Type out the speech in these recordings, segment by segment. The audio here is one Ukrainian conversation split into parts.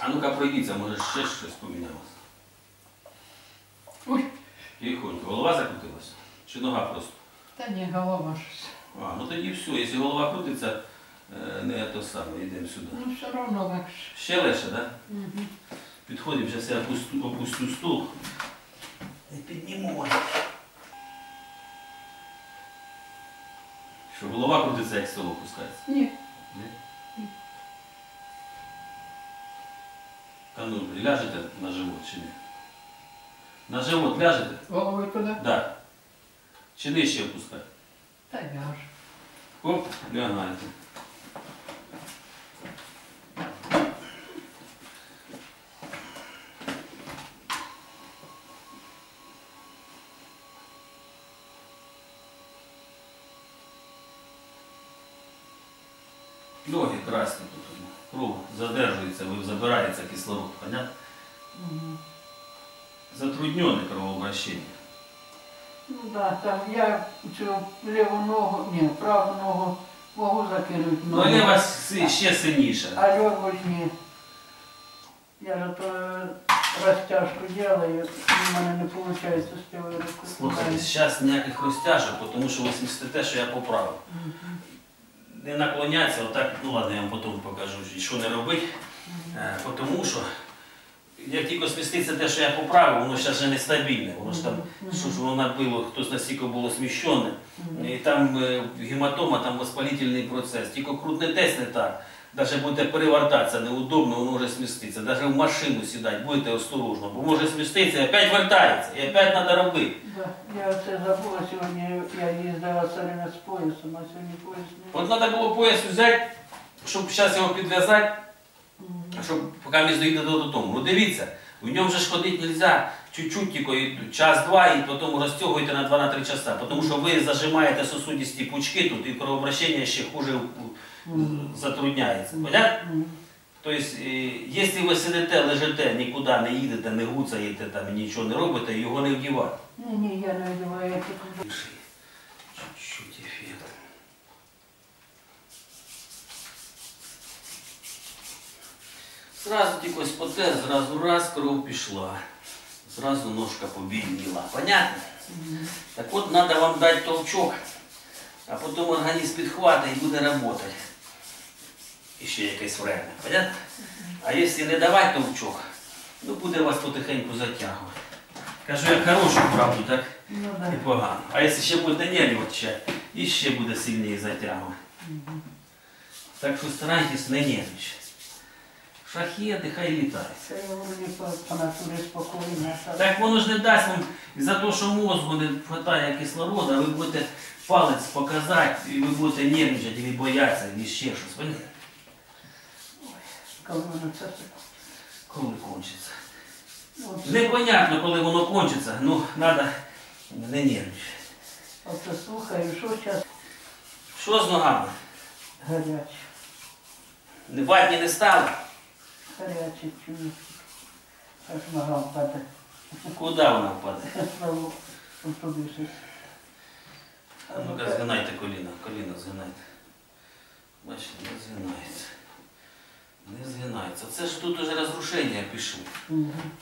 А ну-ка пройдіться, може ще щось помінялося. Ой, Тихонько. Голова закрутилася? Чи нога просто? та ні, голова щось. А, ну тоді все, якщо голова крутиться, е, не то саме, йдемо сюди. Ну, все одно легше. Ще легше, так? Да? Угу. Підходимо, зараз я опусту, опустю стул. І підніму. Що, голова крутиться, як стол опускається? Ні. Ні? Ну, ляжете на живот чи ні? На живот ляжете? Головою туди? Да. Чи нижче опускати? Та ляж. Оп, лягаєте. Ноги красні тут. Кров задержується, забирається кислород, понятно? Угу. Затруднене кровообращення. Ну да, там я цю ліву ногу, ні, праву ногу можу закинути. Ну, ліва си- ще сильніше. А леву ні. Я же то розтяжку делаю, і в мене не виходить з лівою рукою. Слухайте, зараз ніяких розтяжок, тому що ви смістите, що я поправив. Мгм. Не наклоняться, отак, ну ладно, я вам потім покажу, що не робити. Е, Тому що як тільки сміститься те, що я поправив, воно зараз вже нестабільне. Воно ж там, що ж воно набило, хтось настільки було сміщене. І там е, гематома, там воспалительний процес. Тільки крутнетесь не так. Навіть будете перевертатися неудобно, воно може сміститися. Навіть в машину сідати, будете осторожно, бо може сміститися і опять вертається, і опять треба робити. Да, я це забула сьогодні, я їздила все время з поясом, а сьогодні пояс не. От треба було пояс взяти, щоб зараз його підв'язати, щоб поки ми доїде додому. Ну дивіться, в ньому же ж ходити не можна чуть-чуть, тільки час-два, і потім розтягуєте на 2-3 часа. Тому що ви зажимаєте сосудисті пучки тут, і кровообращення ще хуже. Затрудняється. Понятно? Тобто, е, якщо ви сидите, лежите, нікуди не їдете, не гуцаєте там і нічого не робите, його не вдівати. Ні, ні, я не одягаю, я тут. Чуть-чуть ефект. Зразу тільки ось потер, зразу раз, кров пішла. Зразу ножка побідніла. Понятно? Мгм. Так от треба вам дати толчок, а потім організм підхватить і буде працювати. І ще якесь время. Понятно? А якщо не давати толчок, ну буде вас потихеньку затягувати. Кажу, як хорошу правду, так? Ну І да. погано. А якщо ще буде нервувати ще, і ще буде сильніше затягувати. Мгм. Так що старайтесь не нервничати. Шахеди хай літають. Я так. Воно ж не дасть вам за те, що мозку не вистачає кислороду, а ви будете палець показати, і ви будете нервничати, і боятися, і ще щось. Коли воно це. Коли кончиться. Ну, Непонятно, коли воно кончиться, ну треба не нервничати. Оце слухаю, що зараз Що з ногами? гаряче. Не ватні не стало? Гаряче чую. Аж нога впаде. Куди вона впаде? От туди щось. А ну-ка згинайте коліна, коліна згинайте. Бачите, не згинається. Не згинається. Це ж тут уже розрушення пішло.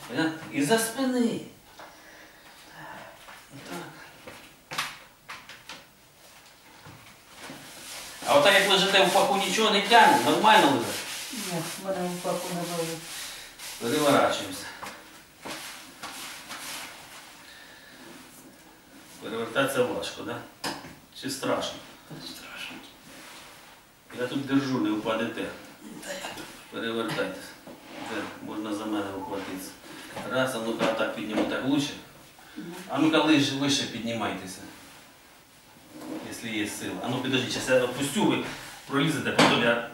Понятно? І за спини. А отак як лежите в паху нічого не тягне, нормально лежите. Ні, в мене в паку не болить. Переворачуємося. Перевертатися важко, так? Да? Чи страшно? Страшно. Я тут держу, не впадете. Перевертайтесь. Вже можна за мене ухватитися. Раз, а ну-ка так підніму так лучше. А ну-ка лише, вище піднімайтеся. Якщо є сила. А ну підожди, зараз я опустю, ви пролізете, потім я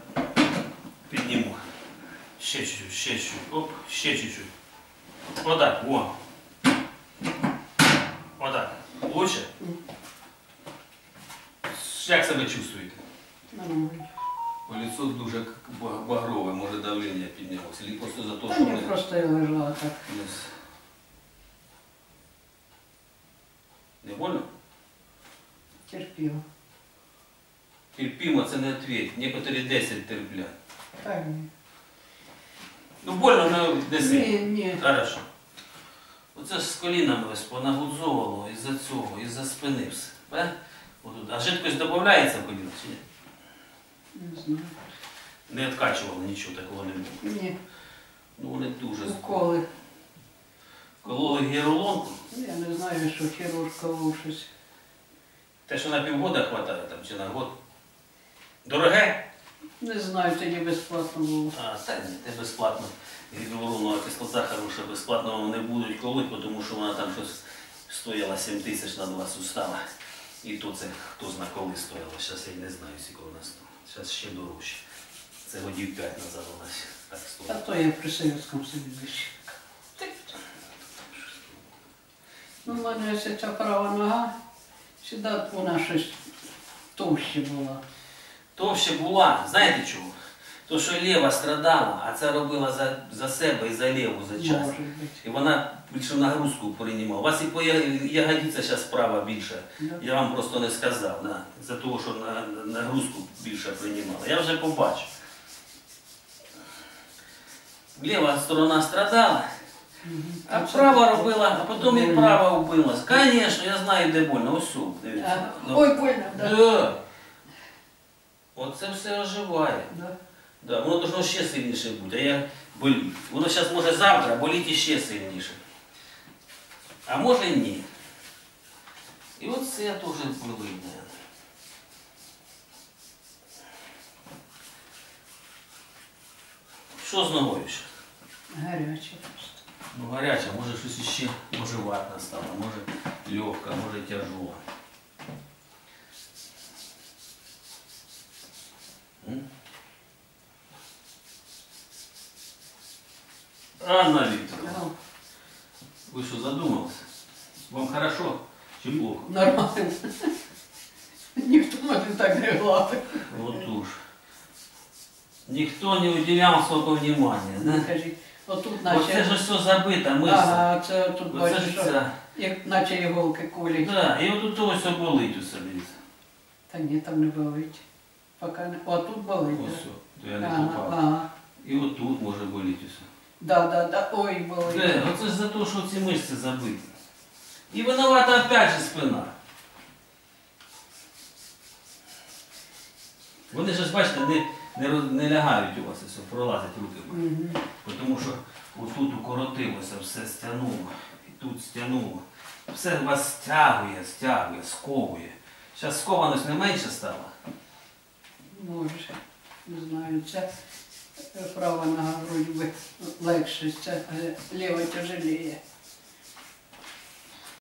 підніму. Ще чуть-чуть, ще чуть-чуть. Оп, ще чуть-чуть. Отак, о. Отак. Лучше? Як себе чувствуєте? Нормально. По лицу дуже багрове, може давлення піднялося. Или просто за те, Та що ні, ми... просто я лежала так. не Не больно? Терпіла. Терпимо, це не ответ. Некоторі 10 терплять. Так ні. Ну больно не, не Ні, сильно. ні. Хорошо. Оце ж з колінами ось понагудзовувало із-за цього, із-за спини все. Бе? Отут. А жидкость додається в коліно чи ні? Не знаю. Не відкачувало нічого такого не було. Ні. Ну вони дуже Уколи. кололи гіалуронку. Я не знаю, що хірург колов щось. Те, що на півгода хватає там, чи на год. Дороге? Не знаю, тоді безплатно було. А, та ні, те безплатно. Гіалуронова кислота хороша, безплатно не будуть колоть, тому що вона там щось стояла 7 тисяч на два сустава. І то це хто зна коли стояло. Зараз я не знаю, скільки вона стоїть. Зараз ще дорожче. Це годів 5 назад у нас так стоїть. то я при Совєтському Союзі. ще. Ну, в мене ось ця права нога, сюди вона щось товще була. Товще була, знаєте чому? То, що ліва страдала, а це робила за, за себе і за ліву за час. І вона більше нагрузку приймала. У вас і по я- ягодиця зараз справа більше. Я вам просто не сказав, да, за того, що на, на- нагрузку більше приймала. Я вже побачив. Ліва сторона страдала, а права робила, а потім і права вбилась. Звісно, я знаю, де больно. Ось дивіться. Ну, Ой, больно, да. да. Оце все оживає. Да. Да, воно должно ще сильніше бути, а я болів. Воно зараз може завтра боліти ще сильніше. А може ні. І от це теж болить. наверно. Що з ногою ще? Гаряче просто. Ну гаряча, може щось іще, може ватна стала, може легка, може тяжова. Анна Викторовна, Ну, вы что задумалась? Вам хорошо чи плохо? Нормально. Ніхто мене так не гладив. Вот уж. Никто не уделял особого внимания, да? Кажіть, отут Вот це наче. ж все забито, мишця. Ага, це тут Оце бачиш, ж що це. як наче іголки колять. Да, і от тут ось болить усе, дивіться. Та ні, там не болить. Поки не. О, тут болить. Ось, да. о, то я не Ага, попав. ага. І от тут може боліти усе. Да, да, да. Ой, болить. Де? Оце ж за те, що ці мишці забиті. І виновата опять же спина. Вони ж, бачите, не, не, роз- не лягають у вас, ось, пролазять руки. Мгм. Тому що отут укоротилося, все стягнуло, і тут стягнуло. Все вас стягує, стягує, сковує. Зараз скованість не менше стала. Може, не знаю, це права нога вроді би легше, е, ліва тяжеліє.